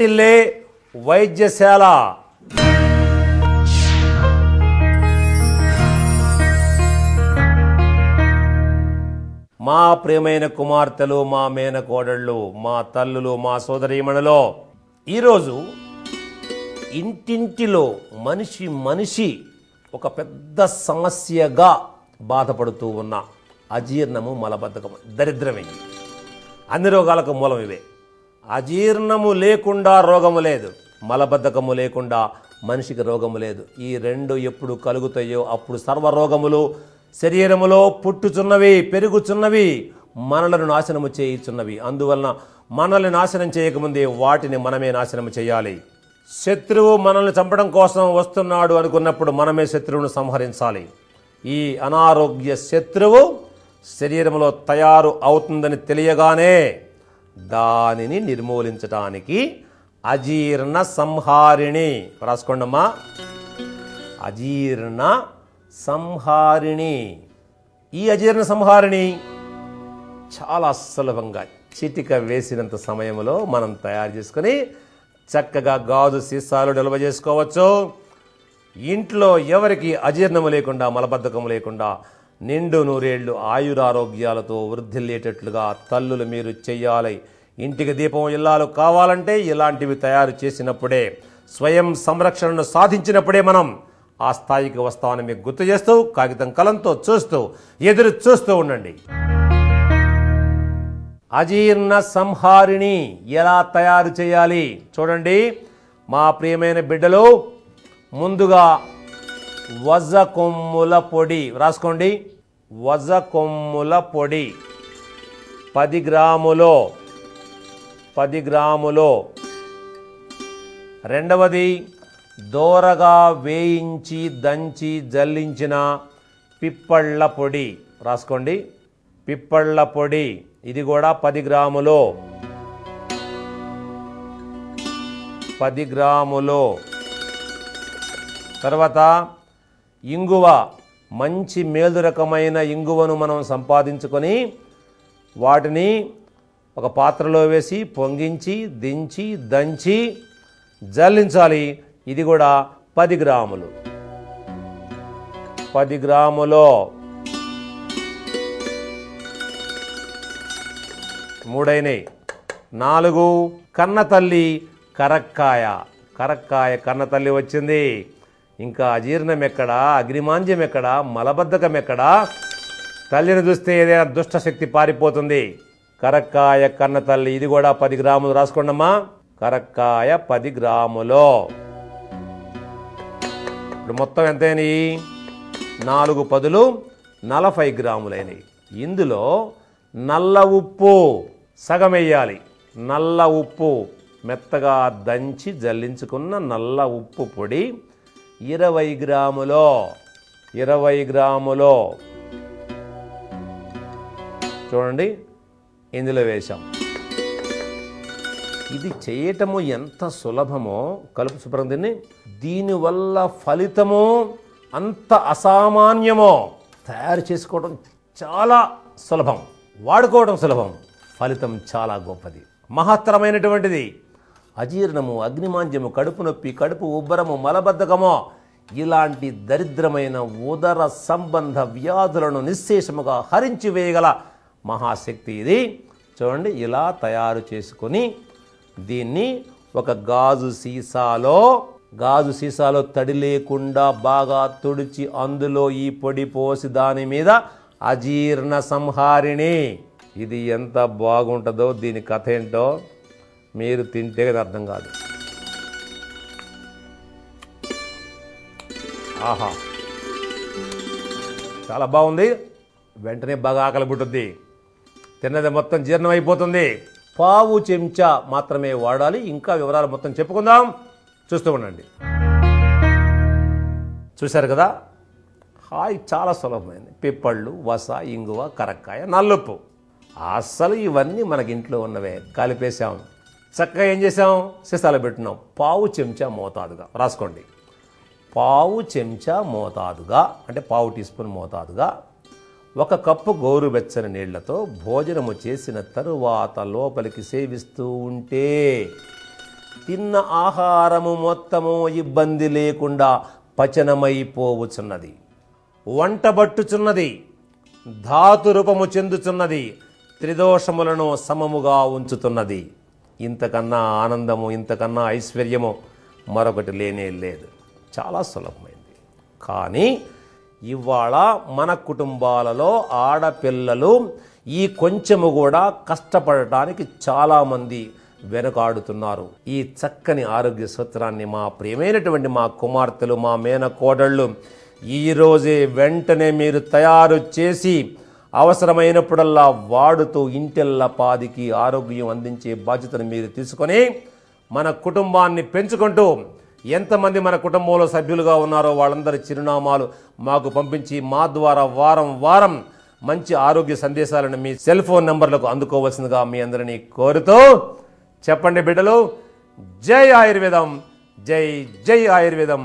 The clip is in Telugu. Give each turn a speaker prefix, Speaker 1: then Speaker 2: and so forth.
Speaker 1: వంటిల్లే వైద్యశాల. మా ప్రియమైన కుమార్తెలు మా మేనకోడళ్ళు మా తల్లులు మా సోదరీమణులో ఈరోజు ఇంటింటిలో మనిషి మనిషి ఒక పెద్ద సమస్యగా బాధపడుతూ ఉన్న అజీర్ణము మలబద్ధకము దరిద్రమే. అన్ని రోగాలకు మూలం ఇవే. అజీర్ణము లేకుండా రోగము లేదు మలబద్ధకము లేకుండా మనిషికి రోగము లేదు. ఈ రెండు ఎప్పుడు కలుగుతాయో అప్పుడు సర్వరోగములు శరీరములో పుట్టుచున్నవి పెరుగుచున్నవి మనలను నాశనము చేయుచున్నవి. అందువలన మనల్ని నాశనం చేయకముందే వాటిని మనమే నాశనము చేయాలి. శత్రువు మనల్ని చంపడం కోసం వస్తున్నాడు అనుకున్నప్పుడు మనమే శత్రువును సంహరించాలి. ఈ అనారోగ్య శత్రువు శరీరంలో తయారు అవుతుందని తెలియగానే దానిని నిర్మూలించటానికి అజీర్ణ సంహారిణి. రాసుకోండమ్మా. అజీర్ణ సంహారిణి. ఈ అజీర్ణ సంహారిణి చాలా సులభంగా చిటిక వేసినంత సమయంలో మనం తయారు చేసుకొని చక్కగా గాజు సీసాలు నిల్వ చేసుకోవచ్చు. ఇంట్లో ఎవరికి అజీర్ణము లేకుండా మలబద్ధకం లేకుండా నిండు నూరేళ్ళు ఆయురారోగ్యాలతో వృద్ధిల్లేటట్లుగా తల్లులు మీరు చెయ్యాలి. ఇంటికి దీపం ఇల్లాలు కావాలంటే ఇలాంటివి తయారు చేసినప్పుడే స్వయం సంరక్షణను సాధించినప్పుడే మనం ఆ స్థాయికి వస్తామని మీకు గుర్తు చేస్తూ కాగితం కలంతో చూస్తూ ఎదురు చూస్తూ ఉండండి. అజీర్ణ సంహారిణి ఎలా తయారు చేయాలి? చూడండి. మా ప్రియమైన బిడ్డలు ముందుగా వజ కొమ్ముల పొడి. రాసుకోండి. వజ కొమ్ముల పొడి. పది గ్రాములో పది గ్రాములో. రెండవది దోరగా వేయించి దంచి జల్లించిన పిప్పళ్ళ పొడి. రాసుకోండి. పిప్పళ్ళ పొడి. ఇది కూడా పది గ్రాములు. పది గ్రాములు. తర్వాత ఇంగువ మంచి మేలు రకమైన ఇంగువను మనం సంపాదించుకొని వాటిని ఒక పాత్రలో వేసి పొంగించి దించి దంచి జల్లించాలి. ఇది కూడా పది గ్రాములు. పది గ్రాములో మూడైనవి నాలుగు కన్న తల్లి కరక్కాయ. కరక్కాయ కన్న తల్లి వచ్చింది. ఇంకా అజీర్ణం ఎక్కడా అగ్నిమాంద్యం ఎక్కడా మలబద్ధకం ఎక్కడా తల్లిని చూస్తే ఏదైనా దుష్ట శక్తి పారిపోతుంది. కరక్కాయ కన్న తల్లి ఇది కూడా పది గ్రాములు రాసుకోండమ్మా. కరక్కాయ పది గ్రాములు. ఇప్పుడు మొత్తం ఎంతైనాయి? నాలుగు పదులు నలభై గ్రాములైనవి ఇందులో నల్ల ఉప్పు సగం వేయాలి నల్ల ఉప్పు. మెత్తగా దంచి జల్లించుకున్న నల్ల ఉప్పు పొడి ఇరవై గ్రాములో ఇరవై గ్రాములో. చూడండి ఇందులో వేశాం. ఇది చేయటము ఎంత సులభమో కలుపు శుభ్రం దీన్ని దీనివల్ల ఫలితము అంత అసామాన్యమో. తయారు చేసుకోవడం చాలా సులభం వాడుకోవడం సులభం ఫలితం చాలా గొప్పది. మహత్తరమైనటువంటిది. అజీర్ణము అగ్నిమాంద్యము కడుపు నొప్పి కడుపు ఉబ్బరము మలబద్ధకము. ఇలాంటి దరిద్రమైన ఉదర సంబంధ వ్యాధులను నిశ్శేషముగా హరించి వేయగల మహాశక్తి ఇది. చూడండి ఇలా తయారు చేసుకొని దీన్ని ఒక గాజు సీసాలో గాజు సీసాలో తడి లేకుండా బాగా తుడిచి అందులో ఈ పొడి పోసి దాని మీద అజీర్ణ సంహారిణి. ఇది ఎంత బాగుంటుందో దీని కథ ఏంటో? మీరు తింటే కదా అర్థం కాదు. ఆహా. చాలా బాగుంది. వెంటనే బాగా ఆకలి పుట్టుద్ది. తిన్నది మొత్తం జీర్ణం అయిపోతుంది. పావు చెంచా మాత్రమే వాడాలి. ఇంకా వివరాలు మొత్తం చెప్పుకుందాం. చూస్తూ ఉండండి. చూశారు కదా? హాయ్ చాలా సులభమైంది. పిప్పళ్ళు వస ఇంగువ కరక్కాయ నల్లుప్పు. అస్సలు ఇవన్నీ మనకి ఇంట్లో ఉన్నవే. కలిపేశాము చక్కగా ఏం చేసాం సీసాలో పెట్టినాం పావు చెంచా మోతాదుగా. రాసుకోండి. పావు చెంచా మోతాదుగా అంటే పావు టీ స్పూన్ మోతాదుగా ఒక కప్పు గోరువెచ్చని నీళ్ళతో భోజనము చేసిన తరువాత లోపలికి సేవిస్తూ ఉంటే తిన్న ఆహారము మొత్తము ఇబ్బంది లేకుండా పచనమైపోవుచున్నది వంటబట్టుచున్నది ధాతు రూపము చెందుచున్నది. త్రిదోషములను సమముగా ఉంచుతున్నది. ఇంతకన్నా ఆనందము ఇంతకన్నా ఐశ్వర్యము మరొకటి లేనే లేదు. చాలా సులభమైంది. కానీ ఇవాళ మన కుటుంబాలలో ఆడపిల్లలు ఈ కొంచెము కూడా కష్టపడటానికి చాలామంది వెనుకాడుతున్నారు. ఈ చక్కని ఆరోగ్య సూత్రాన్ని మా ప్రియమైనటువంటి మా కుమార్తెలు మా మేనకోడళ్ళు ఈరోజే వెంటనే మీరు తయారు చేసి అవసరమైనప్పుడల్లా వాడుతూ ఇంటెల్ల పాదికి ఆరోగ్యం అందించే బాధ్యతను మీరు తీసుకొని మన కుటుంబాన్ని పెంచుకుంటూ ఎంతమంది మన కుటుంబంలో సభ్యులుగా ఉన్నారో వాళ్ళందరి చిరునామాలు మాకు పంపించి మా ద్వారా వారం వారం మంచి ఆరోగ్య సందేశాలను మీ సెల్ ఫోన్ నంబర్లకు అందుకోవలసిందిగా మీ అందరినీ కోరుతూ చెప్పండి బిడ్డలు. జై ఆయుర్వేదం. జై జై ఆయుర్వేదం.